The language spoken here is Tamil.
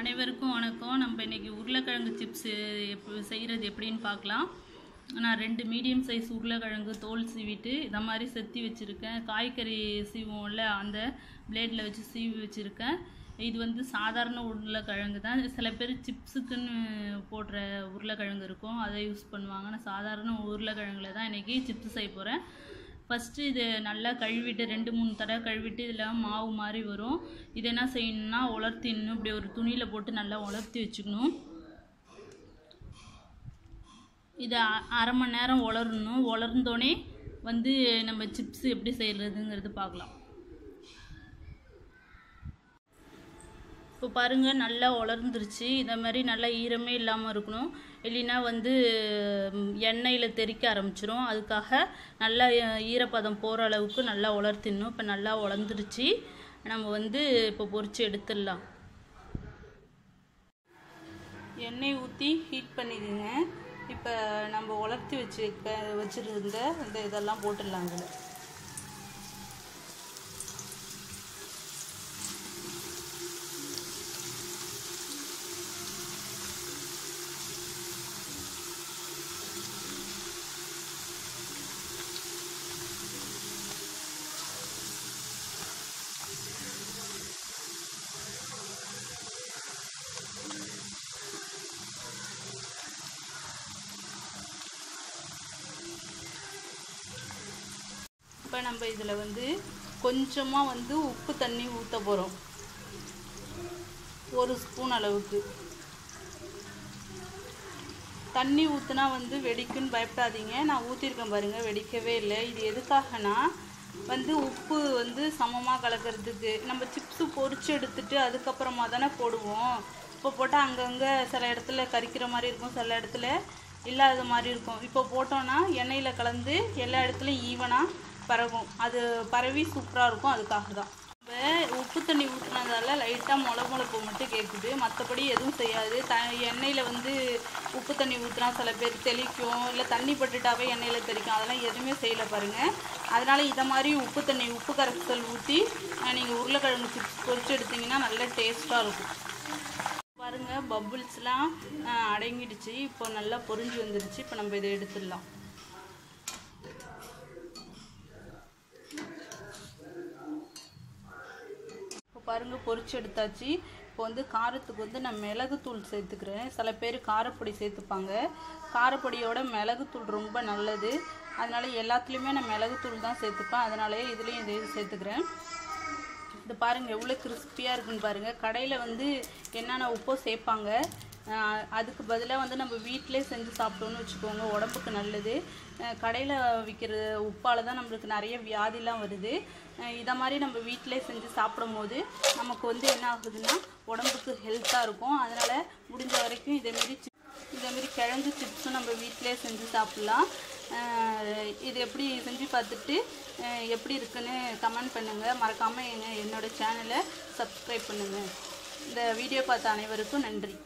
அனைவருக்கும் வணக்கம். நம்ம இன்றைக்கி உருளைக்கிழங்கு சிப்ஸ் எப்ப செய்கிறது எப்படின்னு பார்க்கலாம். நான் ரெண்டு மீடியம் சைஸ் உருளைக்கிழங்கு தோல் சீவிட்டு இதை மாதிரி செத்தி வச்சுருக்கேன். காய்கறி சீவோம்ல அந்த பிளேடில் வச்சு சீவி வச்சுருக்கேன். இது வந்து சாதாரண உருளைக்கிழங்கு தான். சில பேர் சிப்ஸுக்குன்னு போடுற உருளைக்கிழங்கு இருக்கும். அதை யூஸ் பண்ணுவாங்க. நான் சாதாரண உருளைக்கிழங்குல தான் இன்றைக்கி சிப்ஸ் செய்ய போகிறேன் ஃபஸ்ட்டு இது நல்லா கழுவிட்டு ரெண்டு மூணு தடவை கழுவிட்டு இதில் மாவு மாதிரி வரும். இது என்ன செய்யணும்னா உலர்த்திடணும். இப்படி ஒரு துணியில் போட்டு நல்லா உலர்த்தி வச்சுக்கணும். இதை அரை மணி நேரம் உலரணும். உலர்ந்தோடனே வந்து நம்ம சிப்ஸ் எப்படி செய்கிறதுங்கிறது பார்க்கலாம். இப்போ பாருங்கள் நல்லா உலர்ந்துருச்சு இந்த மாதிரி நல்லா ஈரமே இல்லாமல் இருக்கணும். இல்லைன்னா வந்து எண்ணெயில் தெறிக்க ஆரம்பிச்சிரும். அதுக்காக நல்லா ஈரப்பதம் போகிற அளவுக்கு நல்லா உலர்த்திடணும் இப்போ நல்லா உலர்ந்துருச்சு நம்ம வந்து இப்போ பொறிச்சு எடுத்துடலாம். எண்ணெய் ஊற்றி ஹீட் பண்ணிடுங்க. இப்போ நம்ம உலர்த்தி வச்சு வச்சுருந்த இந்த இதெல்லாம் போட்டுடலாங்களே இப்போ நம்ம இதில் வந்து கொஞ்சமாக வந்து உப்பு தண்ணி ஊற்ற போகிறோம் ஒரு ஸ்பூன் அளவுக்கு. தண்ணி ஊற்றுனா வந்து வெடிக்குன்னு பயப்படாதீங்க. நான் ஊற்றிருக்கேன் பாருங்கள் வெடிக்கவே இல்லை. இது எதுக்காகனா வந்து உப்பு வந்து சமமாக கலக்கிறதுக்கு. நம்ம சிப்ஸு பொறிச்சு எடுத்துட்டு அதுக்கப்புறமா தானே போடுவோம். இப்போ போட்டால் அங்கங்கே சில இடத்துல கரிக்கிற மாதிரி இருக்கும் சில இடத்துல இல்லாத மாதிரி இருக்கும். இப்போ போட்டோன்னா எண்ணெயில் கலந்து எல்லா இடத்துலையும் ஈவனாக பரவும். அது பரவி சூப்பராக இருக்கும். அதுக்காக தான். இப்போ உப்பு தண்ணி ஊற்றினதால லைட்டாக முளை முளைப்பு மட்டும் கேட்குது மற்றபடி எதுவும் செய்யாது. த எண்ணெயில் வந்து உப்பு தண்ணி ஊற்றினா சில பேர் தெளிக்கும். இல்லை தண்ணி பட்டுட்டாவே எண்ணெயில் தெளிக்கும். அதெல்லாம் எதுவுமே செய்யலை பாருங்கள் அதனால் இதை மாதிரி உப்பு தண்ணி உப்பு கரைசல் ஊற்றி நீங்கள் உருளைக்கிழங்கு சிப்ஸ் பொரிச்சு எடுத்தீங்கன்னா நல்ல டேஸ்ட்டாக இருக்கும். பாருங்கள் பபுள்ஸ்லாம் அடங்கிடுச்சு. இப்போ நல்லா பொரிஞ்சு வந்துடுச்சு. இப்போ நம்ம இதை எடுத்துடலாம். பாருங்கள் பாருங்க எடுத்தாச்சு. இப்போ வந்து காரத்துக்கு வந்து நான் மிளகுத்தூள் சேர்த்துக்கிறேன். சில பேர் காரப்பொடி சேர்த்துப்பாங்க. காரப்பொடியோட மிளகுத்தூள் ரொம்ப நல்லது. அதனால எல்லாத்துலேயுமே நான் மிளகுத்தூள் தான் சேர்த்துப்பேன். அதனாலே இதுலேயும் இதை சேர்த்துக்கிறேன். இது பாருங்கள் எவ்வளோ கிறிஸ்பியாக இருக்குன்னு பாருங்கள் கடையில் வந்து என்னென்ன உப்போ சேர்ப்பாங்க. அதுக்கு பதிலாக வந்து நம்ம வீட்டிலே செஞ்சு சாப்பிட்டோன்னு வச்சுக்கோங்க உடம்புக்கு நல்லது. கடையில் விற்கிற உப்பால் தான் நம்மளுக்கு நிறைய வியாதிலாம் வருது. இதை மாதிரி நம்ம வீட்டிலே செஞ்சு சாப்பிடும் போது நமக்கு வந்து என்ன ஆகுதுன்னா உடம்புக்கு ஹெல்த்தாக இருக்கும். அதனால் முடிஞ்ச வரைக்கும் இதேமாரி இதேமாரி கிழங்கு சிப்ஸும் நம்ம வீட்டிலே செஞ்சு சாப்பிட்லாம். இது எப்படி செஞ்சு பார்த்துட்டு எப்படி இருக்குன்னு கமெண்ட் பண்ணுங்கள் மறக்காமல் என்னோடய சேனலை சப்ஸ்கிரைப் பண்ணுங்கள் இந்த வீடியோ பார்த்த அனைவருக்கும் நன்றி.